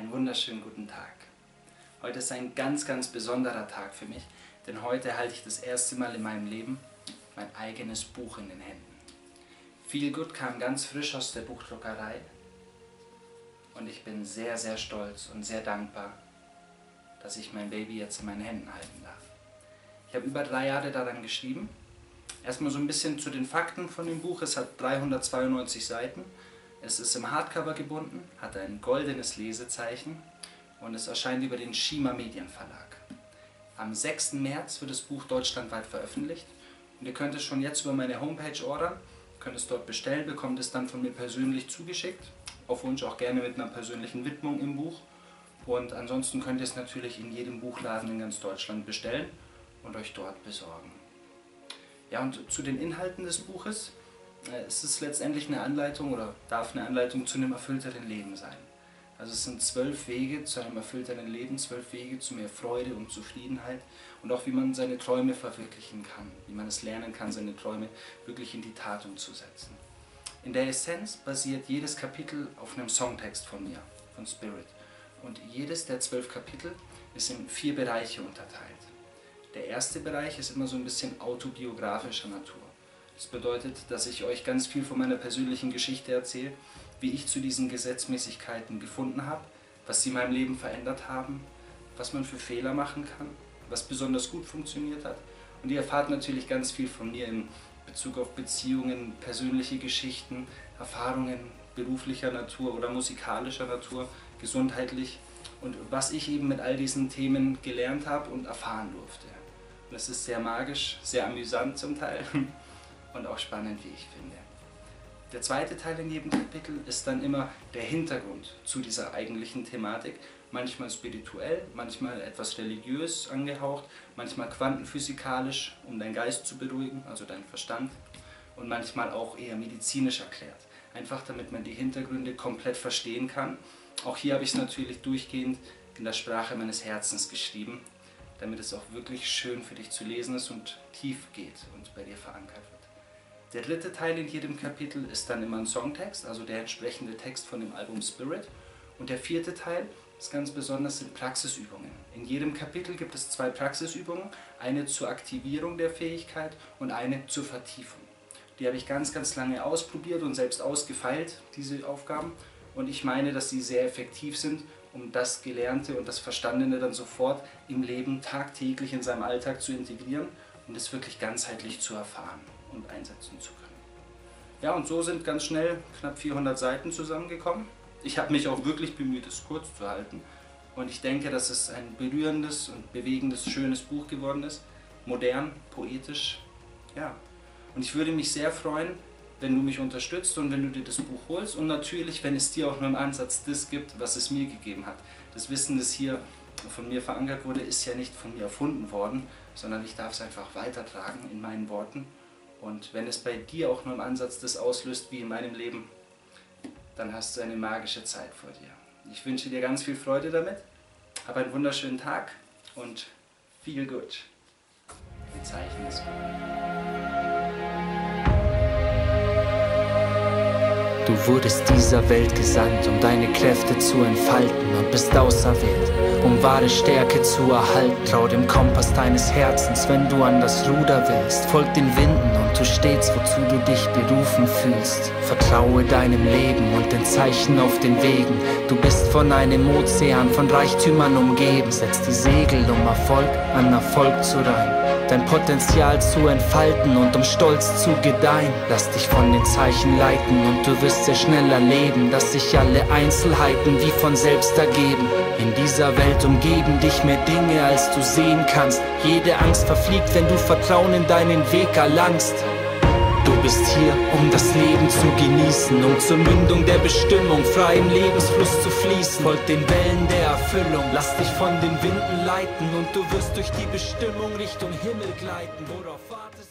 Einen wunderschönen guten Tag. Heute ist ein ganz, ganz besonderer Tag für mich, denn heute halte ich das erste Mal in meinem Leben mein eigenes Buch in den Händen. Feel Good kam ganz frisch aus der Buchdruckerei und ich bin sehr, sehr stolz und sehr dankbar, dass ich mein Baby jetzt in meinen Händen halten darf. Ich habe über drei Jahre daran geschrieben. Erstmal so ein bisschen zu den Fakten von dem Buch. Es hat 392 Seiten. Es ist im Hardcover gebunden, hat ein goldenes Lesezeichen und es erscheint über den Schima Medienverlag. Am 6. März wird das Buch deutschlandweit veröffentlicht und ihr könnt es schon jetzt über meine Homepage ordern, könnt es dort bestellen, bekommt es dann von mir persönlich zugeschickt, auf Wunsch auch gerne mit einer persönlichen Widmung im Buch. Und ansonsten könnt ihr es natürlich in jedem Buchladen in ganz Deutschland bestellen und euch dort besorgen. Ja, und zu den Inhalten des Buches. Äh, es ist letztendlich eine Anleitung oder darf eine Anleitung zu einem erfüllteren Leben sein. Also es sind zwölf Wege zu einem erfüllteren Leben, zwölf Wege zu mehr Freude und Zufriedenheit und auch wie man seine Träume verwirklichen kann, wie man es lernen kann, seine Träume wirklich in die Tat umzusetzen. In der Essenz basiert jedes Kapitel auf einem Songtext von mir, von Spirit. Und jedes der zwölf Kapitel ist in vier Bereiche unterteilt. Der erste Bereich ist immer so ein bisschen autobiografischer Natur. Das bedeutet, dass ich euch ganz viel von meiner persönlichen Geschichte erzähle, wie ich zu diesen Gesetzmäßigkeiten gefunden habe, was sie in meinem Leben verändert haben, was man für Fehler machen kann, was besonders gut funktioniert hat. Und ihr erfahrt natürlich ganz viel von mir in Bezug auf Beziehungen, persönliche Geschichten, Erfahrungen beruflicher Natur oder musikalischer Natur, gesundheitlich und was ich eben mit all diesen Themen gelernt habe und erfahren durfte. Und es ist sehr magisch, sehr amüsant zum Teil und auch spannend, wie ich finde. Der zweite Teil in jedem Kapitel ist dann immer der Hintergrund zu dieser eigentlichen Thematik. Manchmal spirituell, manchmal etwas religiös angehaucht, manchmal quantenphysikalisch, um deinen Geist zu beruhigen, also deinen Verstand, und manchmal auch eher medizinisch erklärt. Einfach damit man die Hintergründe komplett verstehen kann. Auch hier habe ich es natürlich durchgehend in der Sprache meines Herzens geschrieben, damit es auch wirklich schön für dich zu lesen ist und tief geht und bei dir verankert wird. Der dritte Teil in jedem Kapitel ist dann immer ein Songtext, also der entsprechende Text von dem Album Spirit. Und der vierte Teil ist ganz besonders sind Praxisübungen. In jedem Kapitel gibt es zwei Praxisübungen, eine zur Aktivierung der Fähigkeit und eine zur Vertiefung. Die habe ich ganz, ganz lange ausprobiert und selbst ausgefeilt, diese Aufgaben. Und ich meine, dass sie sehr effektiv sind, um das Gelernte und das Verstandene dann sofort im Leben tagtäglich in seinem Alltag zu integrieren und es wirklich ganzheitlich zu erfahren und einsetzen zu können. Ja, und so sind ganz schnell knapp 400 Seiten zusammengekommen. Ich habe mich auch wirklich bemüht, es kurz zu halten. Und ich denke, dass es ein berührendes und bewegendes, schönes Buch geworden ist. Modern, poetisch, ja. Und ich würde mich sehr freuen, wenn du mich unterstützt und wenn du dir das Buch holst. Und natürlich, wenn es dir auch nur im Ansatz das gibt, was es mir gegeben hat. Das Wissen, das hier von mir verankert wurde, ist ja nicht von mir erfunden worden, sondern ich darf es einfach weitertragen in meinen Worten. Und wenn es bei dir auch nur im Ansatz das auslöst wie in meinem Leben, dann hast du eine magische Zeit vor dir. Ich wünsche dir ganz viel Freude damit. Hab einen wunderschönen Tag und viel gut. Die Zeichen des Du wurdest dieser Welt gesandt, um deine Kräfte zu entfalten und bist auserwählt, um wahre Stärke zu erhalten. Trau dem Kompass deines Herzens, wenn du an das Ruder willst. Folg den Winden und tu stets, wozu du dich berufen fühlst. Vertraue deinem Leben und den Zeichen auf den Wegen. Du bist von einem Ozean von Reichtümern umgeben. Setz die Segel, um Erfolg an Erfolg zu reihen dein Potenzial zu entfalten und um stolz zu gedeihen. Lass dich von den Zeichen leiten und du wirst sehr schnell erleben, dass sich alle Einzelheiten wie von selbst ergeben. In dieser Welt umgeben dich mehr Dinge, als du sehen kannst. Jede Angst verfliegt, wenn du Vertrauen in deinen Weg erlangst. Bist hier, um das Leben zu genießen, um zur Mündung der Bestimmung frei im Lebensfluss zu fließen. Folgt den Wellen der Erfüllung, lass dich von den Winden leiten und du wirst durch die Bestimmung Richtung Himmel gleiten. Worauf wartest